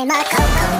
I'm a cocoa.